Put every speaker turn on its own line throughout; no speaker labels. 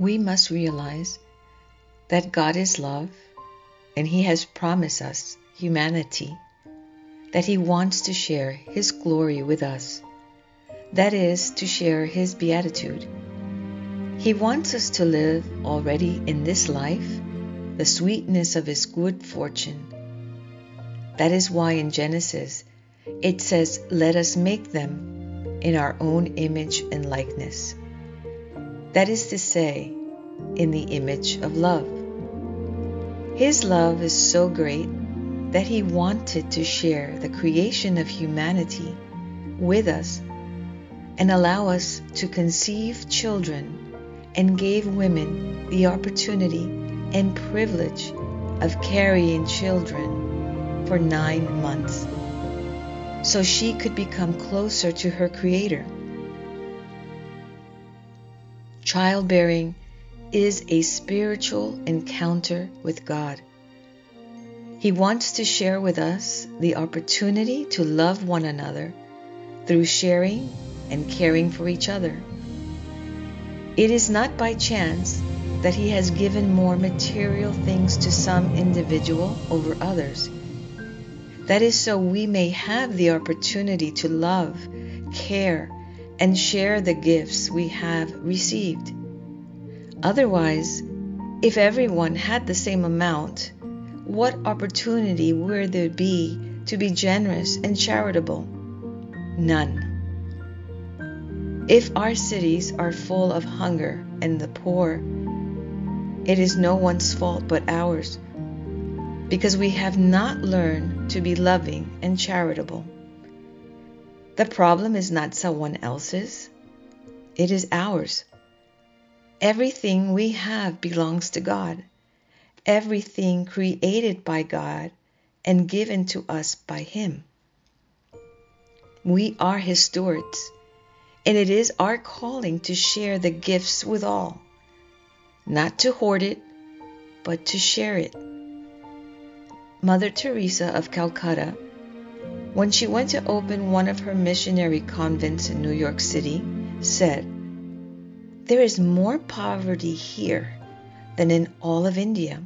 We must realize that God is love and He has promised us humanity, that He wants to share His glory with us, that is, to share His beatitude. He wants us to live already in this life the sweetness of His good fortune. That is why in Genesis it says, Let us make them in our own image and likeness. That is to say, in the image of love. His love is so great that He wanted to share the creation of humanity with us and allow us to conceive children and gave women the opportunity and privilege of carrying children for nine months so she could become closer to her Creator. Childbearing is a spiritual encounter with God. He wants to share with us the opportunity to love one another through sharing and caring for each other. It is not by chance that He has given more material things to some individual over others. That is so we may have the opportunity to love, care, and share the gifts we have received. Otherwise, if everyone had the same amount, what opportunity would there be to be generous and charitable? None. If our cities are full of hunger and the poor, it is no one's fault but ours, because we have not learned to be loving and charitable. The problem is not someone else's, it is ours. Everything we have belongs to God, everything created by God and given to us by Him. We are His stewards, and it is our calling to share the gifts with all, not to hoard it, but to share it. Mother Teresa of Calcutta when she went to open one of her missionary convents in New York City, said, There is more poverty here than in all of India.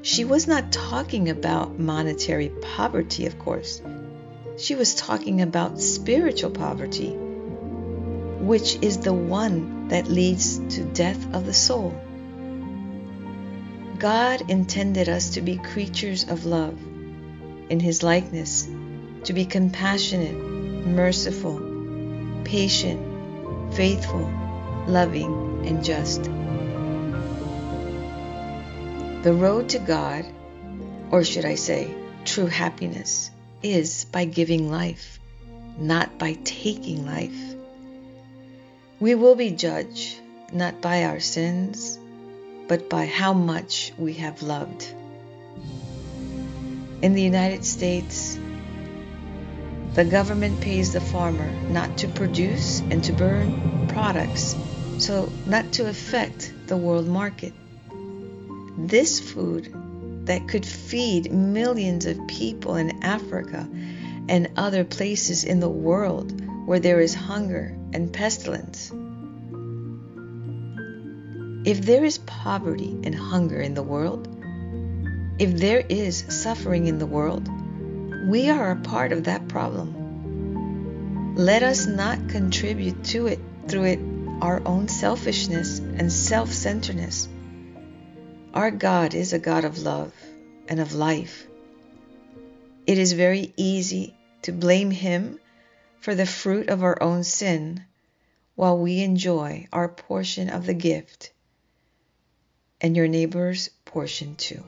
She was not talking about monetary poverty, of course. She was talking about spiritual poverty, which is the one that leads to death of the soul. God intended us to be creatures of love in his likeness, to be compassionate, merciful, patient, faithful, loving, and just. The road to God, or should I say, true happiness, is by giving life, not by taking life. We will be judged not by our sins, but by how much we have loved. In the United States, the government pays the farmer not to produce and to burn products, so not to affect the world market. This food that could feed millions of people in Africa and other places in the world where there is hunger and pestilence. If there is poverty and hunger in the world, if there is suffering in the world, we are a part of that problem. Let us not contribute to it through it our own selfishness and self centeredness. Our God is a God of love and of life. It is very easy to blame Him for the fruit of our own sin while we enjoy our portion of the gift and your neighbor's portion too.